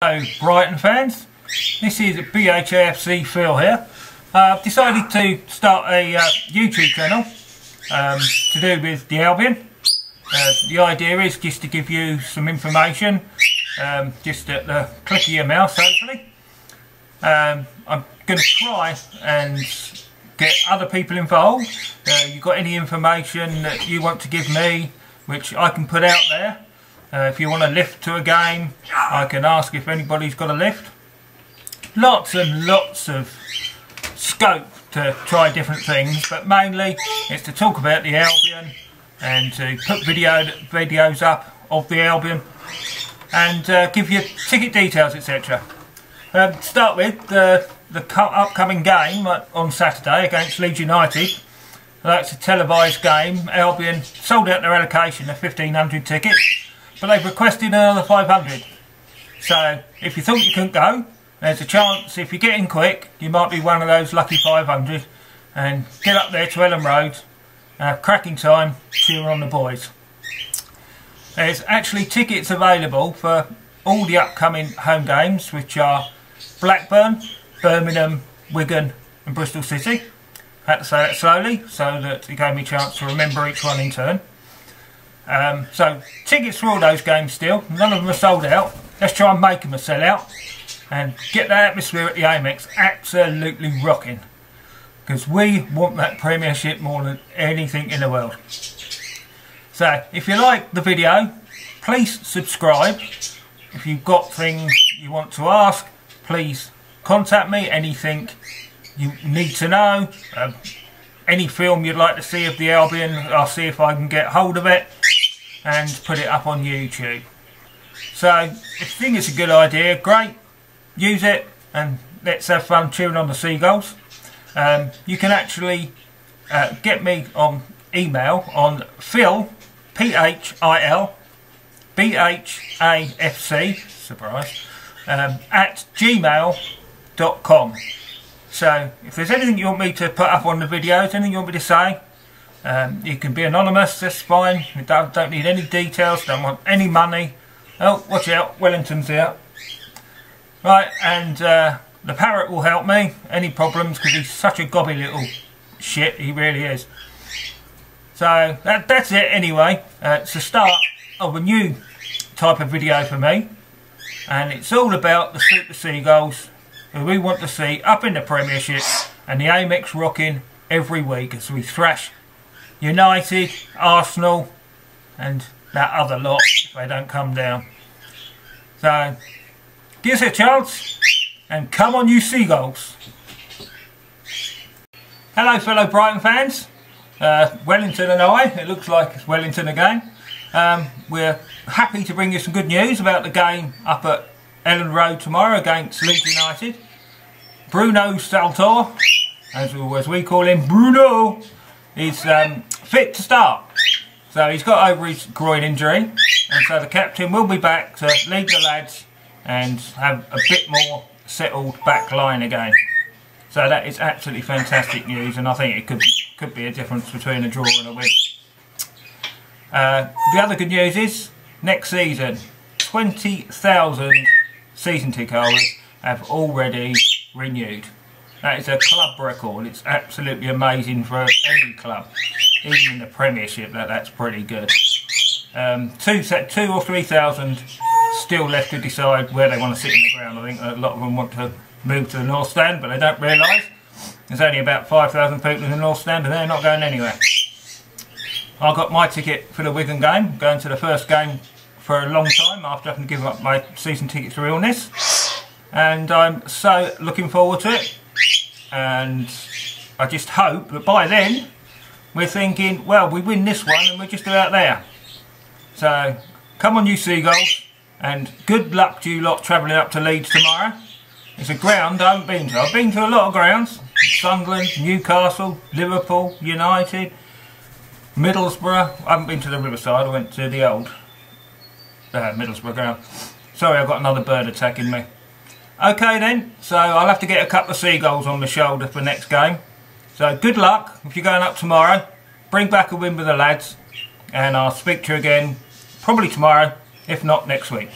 Hello Brighton fans, this is BHAFC Phil here. Uh, I've decided to start a uh, YouTube channel um, to do with the Albion. Uh, the idea is just to give you some information, um, just at the click of your mouse hopefully. Um, I'm going to try and get other people involved. Uh, you've got any information that you want to give me, which I can put out there. Uh, if you want a lift to a game, I can ask if anybody's got a lift. Lots and lots of scope to try different things, but mainly it's to talk about the Albion and to put video videos up of the Albion and uh, give you ticket details, etc. Um, start with the, the upcoming game on Saturday against Leeds United. That's a televised game. Albion sold out their allocation of 1,500 tickets but they've requested another 500. So if you thought you couldn't go, there's a chance if you get in quick, you might be one of those lucky 500 and get up there to Elland Road, uh, cracking time, cheer on the boys. There's actually tickets available for all the upcoming home games, which are Blackburn, Birmingham, Wigan and Bristol City. I had to say that slowly so that it gave me a chance to remember each one in turn. Um, so tickets for all those games still. None of them are sold out. Let's try and make them a sellout and get that atmosphere at the Amex absolutely rocking. Because we want that Premiership more than anything in the world. So if you like the video, please subscribe. If you've got things you want to ask, please contact me. Anything you need to know. Um, any film you'd like to see of the Albion, I'll see if I can get hold of it and put it up on YouTube. So if you think it's a good idea, great, use it and let's have fun cheering on the seagulls. Um, you can actually uh, get me on email on Phil, P-H-I-L, B-H-A-F-C, surprise, um, at gmail.com. So if there's anything you want me to put up on the videos, anything you want me to say, um, you can be anonymous, that's fine. You don't, don't need any details, don't want any money. Oh, watch out, Wellington's here. Right, and uh, the parrot will help me. Any problems, because he's such a gobby little shit, he really is. So, that, that's it anyway. Uh, it's the start of a new type of video for me. And it's all about the Super Seagulls, who we want to see up in the Premiership, and the Amex rocking every week as we thrash United, Arsenal, and that other lot if they don't come down. So, give us a chance, and come on you Seagulls. Hello fellow Brighton fans, uh, Wellington and I, it looks like it's Wellington again. Um, we're happy to bring you some good news about the game up at Elland Road tomorrow against Leeds United. Bruno Saltor, as, as we call him, Bruno, is um, fit to start. So he's got over his groin injury, and so the captain will be back to lead the lads and have a bit more settled back line again. So that is absolutely fantastic news, and I think it could could be a difference between a draw and a win. Uh, the other good news is next season, 20,000 season ticket holders have already renewed. That is a club record. It's absolutely amazing for any club, even in the Premiership. That that's pretty good. Um, two set two or three thousand still left to decide where they want to sit in the ground. I think a lot of them want to move to the North Stand, but they don't realise there's only about five thousand people in the North Stand, and they're not going anywhere. I got my ticket for the Wigan game, going to the first game for a long time after having to give up my season ticket through illness, and I'm so looking forward to it and I just hope that by then we're thinking, well, we win this one and we're just about there. So, come on you seagulls, and good luck to you lot travelling up to Leeds tomorrow. It's a ground I haven't been to. I've been to a lot of grounds. Sunderland, Newcastle, Liverpool, United, Middlesbrough. I haven't been to the Riverside, I went to the old uh, Middlesbrough ground. Sorry, I've got another bird attacking me. Okay then, so I'll have to get a couple of seagulls on the shoulder for next game. So good luck if you're going up tomorrow. Bring back a win with the lads. And I'll speak to you again probably tomorrow, if not next week.